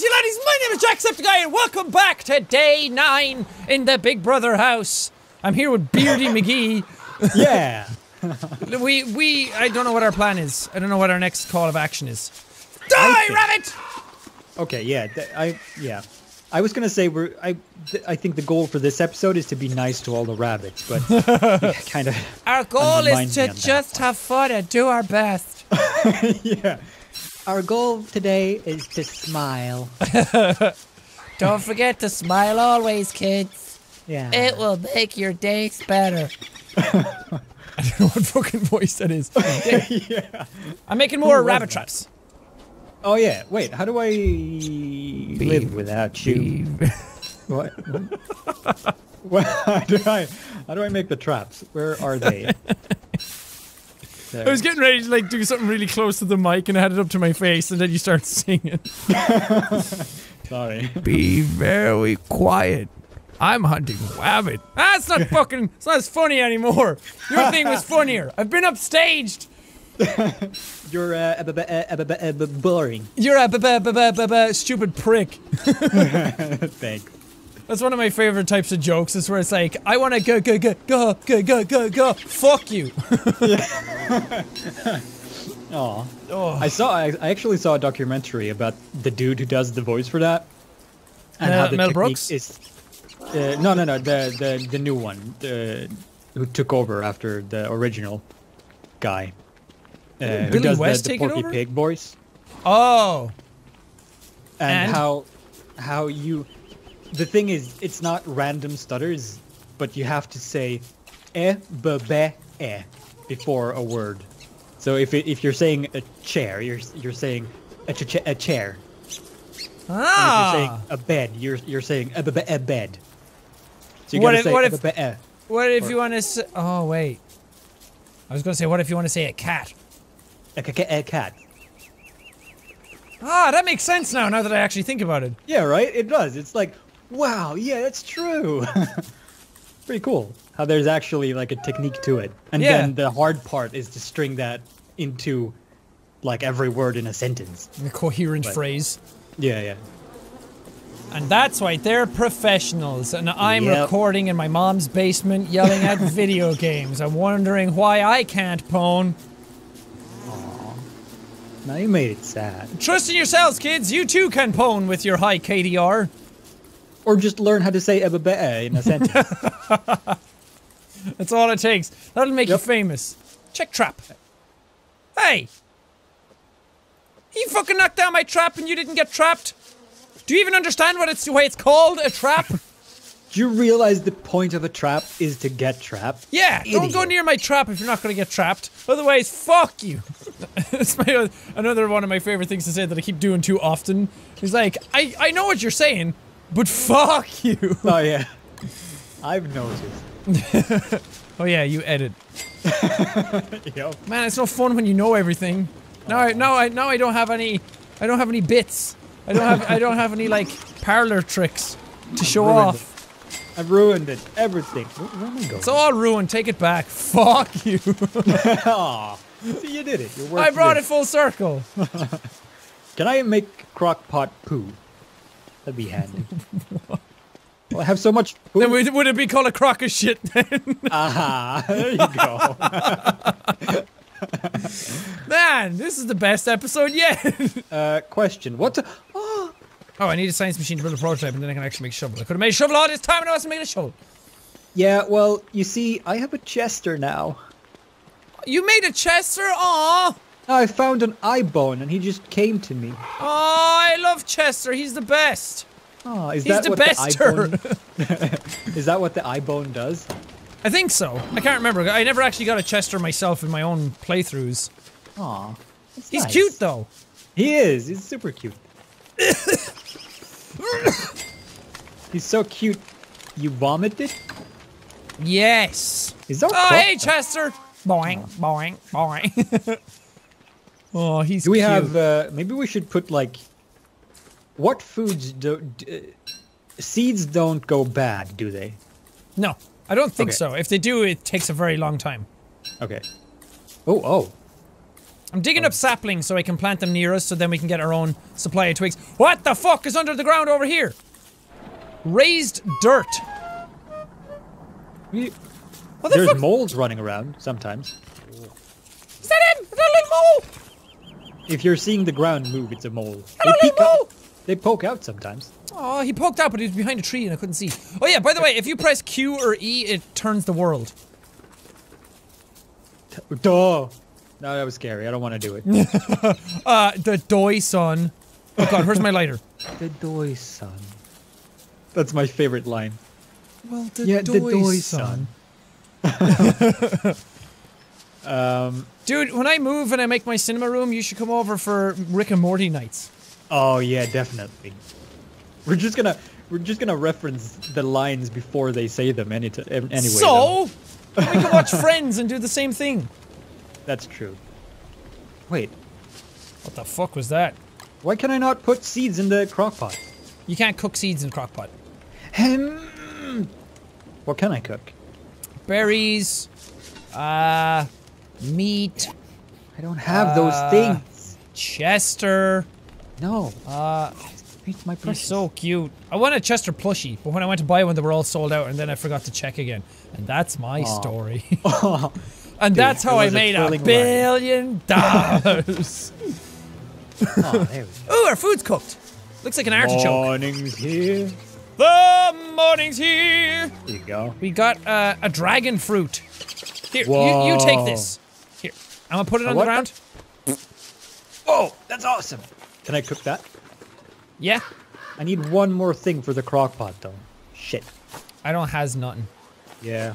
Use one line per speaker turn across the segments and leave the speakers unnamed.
laddies, my name is Jacksepticeye and welcome back to day nine in the Big Brother house. I'm here with Beardy McGee.
Yeah.
We, we, I don't know what our plan is. I don't know what our next call of action is. Die, rabbit!
Okay. Yeah. I. Yeah. I was gonna say we're. I. th- I think the goal for this episode is to be nice to all the rabbits, but kind of.
Our goal is to just have fun and do our best.
yeah. Our goal today is to smile.
Don't forget to smile always, kids.
Yeah.
It will make your days better. I don't know what fucking voice that is.
yeah.
I'm making more
was
rabbit traps.
Oh yeah. Wait. How do I live without you? What? what? How do I? How do I make the traps? Where are they?
I was getting ready to like do something really close to the mic and I had it up to my face and then you start singing.
Sorry.
Be very quiet. I'm hunting rabbit. That's not fucking. It's not as funny anymore. Your thing was funnier. I've been upstaged.
You're uh, a b- b- a b- b- a b- boring.
You're a stupid prick.
Thanks.
That's one of my favorite types of jokes. Is where it's like, I want to go, go, go, go, go, go, go, go. Fuck you.
oh.
oh,
I saw. I, actually saw a documentary about the dude who does the voice for that, and
uh,
how the
Mel Brooks
is. Uh, no, no, no. The the the new one, the, who took over after the original guy, uh, who does
West
the, the Porky Pig voice.
Oh.
and,
and?
how how you the thing is, it's not random stutters, but you have to say, eh, b, be, eh, before a word. So if it, if you're saying a chair, you're you're saying a, ch- a chair. And if you're saying
Ah.
a bed, you're you're saying a, b- a bed. So you
What
gotta
if-
say
what
a,
if-
b- eh.
What if
Or-
you want to? Say, oh wait. I was gonna say, what if you want to say a cat?
a, ca- a cat.
Ah, that makes sense now. Now that I actually think about it.
Yeah, right. It does. It's like, wow, yeah, that's true. Pretty cool. How there's actually like a technique to it, and
Yeah.
then the hard part is to string that into like every word in a sentence.
A coherent
Right.
phrase.
Yeah, yeah.
And that's why they're professionals, and I'm
Yep.
recording in my mom's basement yelling at video games. I'm wondering why I can't pwn.
Now you made it sad.
Trust in yourselves, kids. You too can pwn with your high KDR.
Or just learn how to say a b- b- eh in a sentence.
That's all it takes. That'll make you famous. Check trap. Hey! You fucking knocked down my trap and you didn't get trapped? Do you even understand what it's why it's called a trap?
Do you realize the point of a trap is to get trapped?
Yeah, don't go near my trap if you're not gonna get trapped. Otherwise, fuck you. It's my, another one of my favorite things to say that I keep doing too often. Is like, I, I know what you're saying, but fuck you.
Oh yeah. I've noticed.
Oh yeah, you edit.
Yep.
Man, it's not fun when you know everything. Now I now I now I don't have any I don't have any bits. I don't have I don't have any like parlor tricks to show
Ruined
off.
I've ruined it. Everything. Where, where am I going?
It's all ruined. Take it back. Fuck you.
Aw. See, you did it.
I brought it full circle.
Can I make crock pot poo? That'd be handy. well, I have so much.
Then would, would it be called a crock of shit then?
Aha. There you go.
Man, this is the best episode yet.
uh, question. What? the- Oh.
oh, I need a science machine to build a prototype and then I can actually make a shovel. I could have made a shovel all this time and I wasn't making a shovel.
Yeah. Well, you see, I have a Chester now.
You made a Chester? Aw.
Oh, I found an eye and he just came to me.
Oh, I love Chester. He's the best.
Oh, is
He's
that
the
what
bester.
the eye is that what the eye bone does?
I think so. I can't remember. I never actually got a Chester myself in my own playthroughs.
Aw.
He's
nice.
cute though.
He is. He's super cute. He's so cute. You vomited?
Yes.
Is that
Oh, hey, Chester. Boing, boing, boing. oh, he's
Do we
cute.
have? Uh, maybe we should put like. What foods do? uh, seeds don't go bad, do they?
No, I don't think
Okay.
so. If they do, it takes a very long time.
Okay. Oh, oh.
I'm digging up saplings so I can plant them near us so then we can get our own supply of twigs. What the fuck is under the ground over here? Raised dirt.
We-
the
There's moles running around sometimes.
Is that him? Is that a little mole?
If you're seeing the ground move, it's a mole.
Hello,
they, peek
little
out-
mole.
they poke out sometimes.
Oh, he poked out, but he was behind a tree and I couldn't see. Oh yeah, by the way, if you press Q or E, it turns the world.
Duh. No, that was scary. I don't want to do it.
Uh, the doy son. Oh god, where's my lighter?
the doy son. That's my favorite line.
Well, the
Yeah, the doy son. Um.
Dude, when I move and I make my cinema room, you should come over for Rick and Morty nights.
Oh yeah, definitely. We're just gonna we're just gonna reference the lines before they say them any t- anyway.
so, we can watch Friends and do the same thing.
that's true. Wait,
What the fuck was that?
why can I not put seeds in the crock pot?
You can't cook seeds in crock pot.
Hmm. What can I cook?
Berries, uh, meat,
I don't have those
Uh,
things.
Chester.
No,
Uh,
it's my
he's
precious.
so cute. I want a Chester plushie, but when I went to buy one, they were all sold out, and then I forgot to check again. And that's my
Aw.
story. And that's how I
was a
made a
thrilling ride.
billion dollars.
oh, there we
Ooh, our food's cooked. Looks like an
go.
artichoke.
Morning's here.
The morning's here.
There you go.
We got uh, a dragon fruit. Here, you, you take this. Here, I'm gonna put it
A
on the
what?
ground.
Oh, that's awesome. Can I cook that?
Yeah,
I need one more thing for the crock pot though. Shit.
I don't has nothing.
Yeah.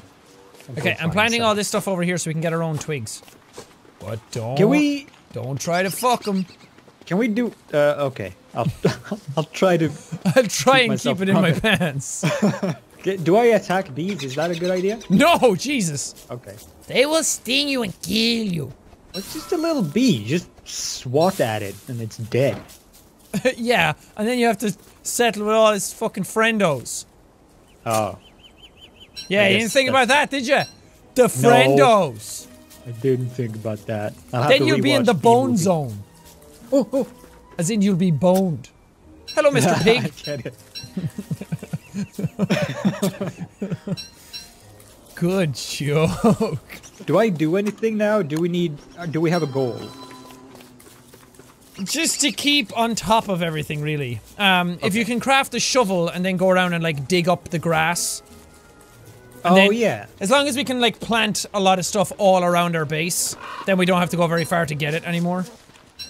Okay, I'm planting all this stuff over here so we can get our own twigs. But don't.
Can we?
Don't try to fuck them.
Can we do? Uh, okay. I'll I'll try to.
I'll try and keep it in my pants.
Do I attack bees? Is that a good idea?
no, Jesus.
Okay.
They will sting you and kill you.
It's just a little bee. Just swat at it and it's dead.
yeah, and then you have to settle with all his fucking friendos.
Oh,
Yeah,
I
you didn't think about that, did you? The friendos.
I didn't think about that.
Then you'll be in the bone
Movie.
zone.
Oh, oh.
As in, you'll be boned. Hello, Mr.
I
Pig.
get it.
Good joke.
Do I do anything now? Do we need? uh, Do we have a goal?
Just to keep on top of everything, really. Um, If you can craft a shovel and then go around and like dig up the grass,
oh
then-
yeah.
as long as we can like plant a lot of stuff all around our base, then we don't have to go very far to get it anymore.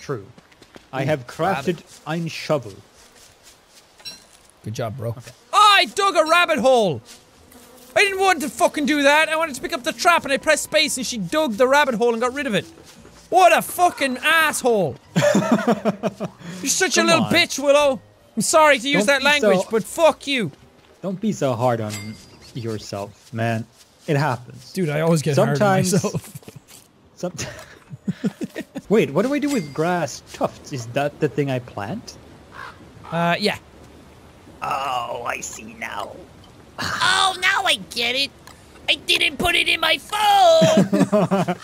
True. I have crafted ein shovel.
Good job, bro. Oh, I dug a rabbit hole. I didn't want to fucking do that. I wanted to pick up the trap and I pressed space and she dug the rabbit hole and got rid of it. What a fucking asshole. You're such
Come
a little
on.
bitch, Willow. I'm sorry to use
Don't
that language,
so-
but fuck you.
Don't be so hard on yourself, man. It happens.
Dude, I always get hard on
Sometimes-
myself.
Some- Wait, what do I do with grass tufts? Is that the thing I plant?
Uh, yeah.
Oh, I see now.
Oh, now I get it. I didn't put it in my phone.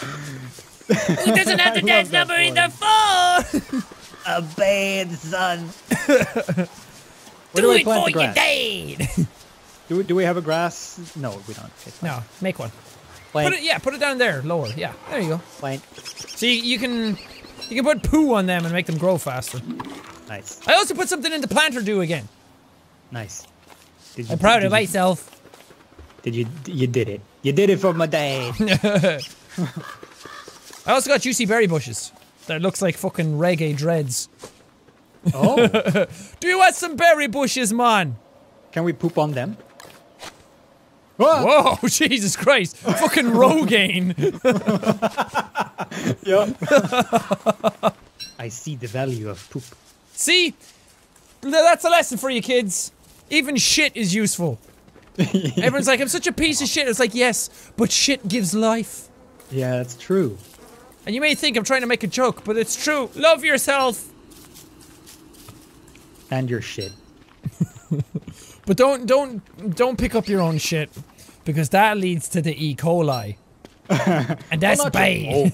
Who doesn't have the dad's
love that
number in their phone?
A bad son.
Do,
do I
it
plant
for
the
your
grass?
dad.
Do we, do we have a grass? No, we don't. Okay, fine.
No, make one.
Plant,
Put it, yeah, put it down there, lower. Yeah, there you go.
plant.
See, you can, you can put poo on them and make them grow faster.
Nice,
I also put something in the planter do again.
nice. Did
I'm proud of myself.
Did you? You did it. You did it for my dad.
I also got juicy berry bushes. That looks like fucking reggae dreads.
oh,
Do you want some berry bushes, man?
can we poop on them? Whoa!
Whoa, Jesus Christ. fucking Rogaine.
Yeah. I see the value of poop.
See? That's a lesson for you kids. Even shit is useful. Everyone's like, I'm such a piece of shit. It's like, yes, but shit gives life.
Yeah, that's true.
And you may think I'm trying to make a joke, but it's true. Love yourself.
And your shit.
But don't don't don't pick up your own shit because that leads to the E. coli. and that's bad.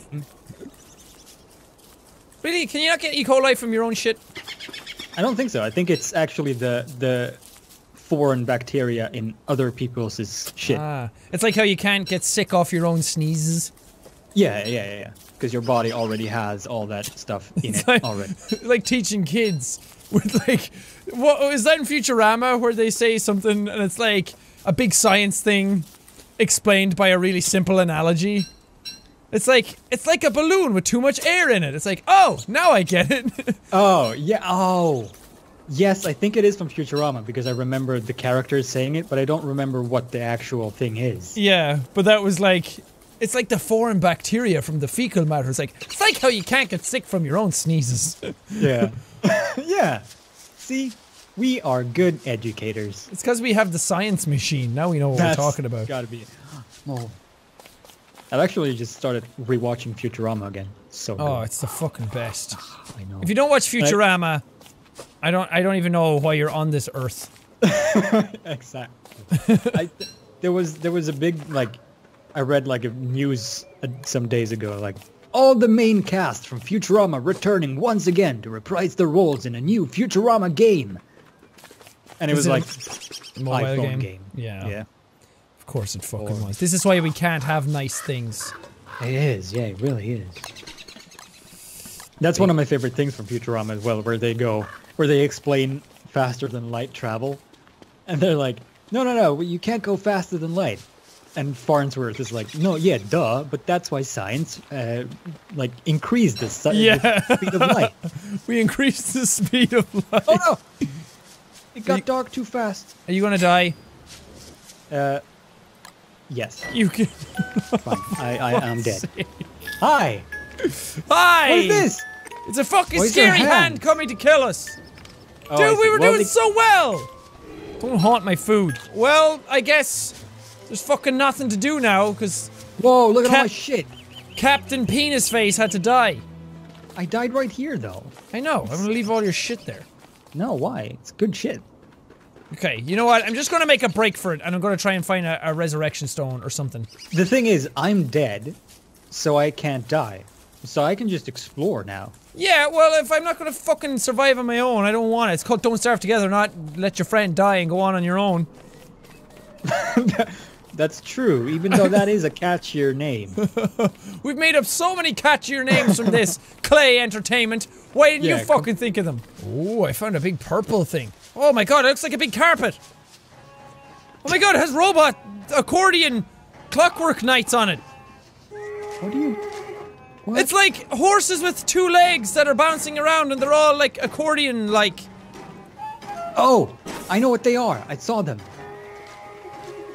Really? Can you not get E. coli from your own shit?
I don't think so. I think it's actually the the foreign bacteria in other people's shit.
Ah, it's like how you can't get sick off your own sneezes.
yeah, yeah, yeah, yeah. Because your body already has all that stuff in it
like,
already.
like teaching kids with like, what is that in Futurama where they say something and it's like a big science thing explained by a really simple analogy? It's like it's like a balloon with too much air in it. It's like, oh, now I get it.
Oh, yeah. Oh. Yes, I think it is from Futurama because I remember the characters saying it, but I don't remember what the actual thing is.
yeah, but that was like, it's like the foreign bacteria from the fecal matter. It's like it's like how you can't get sick from your own sneezes.
Yeah. yeah. See, we are good educators.
It's because we have the science machine. Now we know what
That's
we're talking about.
Gotta be. Oh. I've actually just started rewatching Futurama again. So oh, good.
Oh, it's the fucking best.
I know.
If you don't watch Futurama, I don't I don't even know why you're on this earth.
exactly. I, there was there was a big like, I read like a news uh, some days ago like all the main cast from Futurama returning once again to reprise their roles in a new Futurama game. And it
Is
was
it a
like
Mobile
iPhone
game.
game.
Yeah.
Yeah.
Of course it fucking
Oh.
was. This is why we can't have nice things.
It is, yeah, it really is. That's one of my favorite things from Futurama as well, where they go, where they explain faster than light travel, and they're like, no, no, no, you can't go faster than light. And Farnsworth is like, no, yeah, duh, but that's why science, uh, like, increased the, si-
Yeah.
the speed of light.
We increased the speed of light.
oh no! It got
You-
dark too fast.
Are you gonna die?
Uh, yes,
You can.
fine. I, I am dead. Hi!
Hi!
What is this?
It's a fucking
there
scary hand
hands?
coming to kill us.
Oh,
Dude, we were
Well,
doing
they-
so well! Don't haunt my food. Well, I guess there's fucking nothing to do now, because
Whoa, look at all my shit.
Captain Penis Face had to die.
I died right here, though.
I know, I'm gonna leave all your shit there.
No, why? It's good shit.
Okay, you know what? I'm just gonna make a break for it, and I'm gonna try and find a, a resurrection stone or something.
The thing is, I'm dead, so I can't die. So I can just explore now.
Yeah, well, if I'm not gonna fucking survive on my own, I don't want it. It's called Don't Starve Together, not let your friend die and go on on your own.
That's true, even though that is a catchier name.
We've made up so many catchier names from this Klei Entertainment. Why didn't
Yeah,
you fucking think of them? Oh, I found a big purple thing. Oh my god, it looks like a big carpet. Oh my god, it has robot accordion clockwork knights on it.
What do you... What?
It's like horses with two legs that are bouncing around and they're all like accordion like.
Oh, I know what they are. I saw them.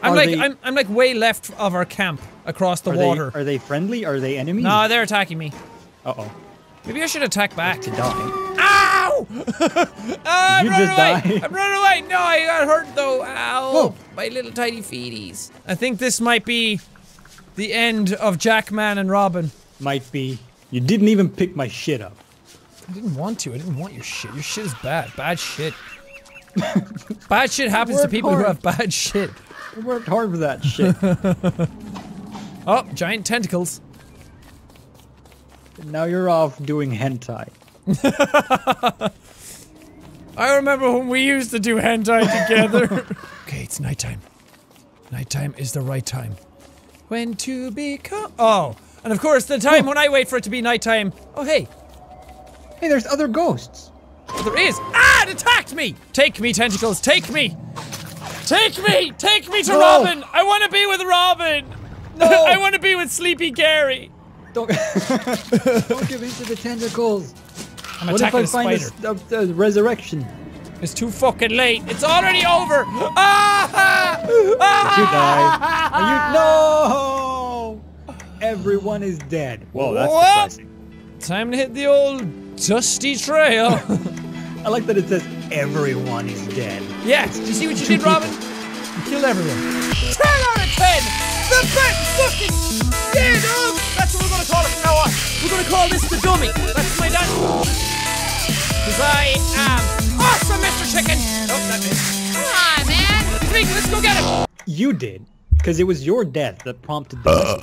I'm
Are
like
they-
I'm, I'm like way left of our camp across the
Are
water.
they are they friendly? Are they enemies?
No, they're attacking me.
Uh-oh.
Maybe I should attack back.
To die.
Ow! Ah, I'm
You
running
just
away!
died.
I'm running away! No, I got hurt though. Ow!
Whoa.
My little tiny feeties. I think this might be the end of Jackman and Robin.
Might be. You didn't even pick my shit up.
I didn't want to. I didn't want your shit. Your shit is bad. Bad shit. bad shit happens to people who have bad shit.
I worked hard for that shit.
Oh, giant tentacles.
now you're off doing hentai.
I remember when we used to do hentai together. okay, it's nighttime. Nighttime is the right time. When to become. Oh, and of course, the time when I wait for it to be nighttime. Oh, hey,
Hey, there's other ghosts.
there is. Ah, it attacked me! Take me, tentacles, take me! Take me! Take me to
No.
Robin! I want to be with Robin!
No.
I want to be with Sleepy Gary!
Don't, don't give in to the tentacles.
I'm
What if I find a, a- a resurrection?
It's too fucking late. It's already over! Ah!
Did
ah!
you die? Are you no? Everyone is dead. Whoa, that's
Whoop.
depressing.
Time to hit the old dusty trail.
I like that it says everyone is dead.
yeah, did you see what you did, Robin? You killed everyone. 10 out of 10! The best fucking yeah, dog! That's what we're gonna call it from now on. We're gonna call this the dummy. That's my dad. Because I am awesome, Mr. Chicken! Oh, that missed.
Come on, man.
Let's go get him!
You did, because it was your death that prompted the. Uh,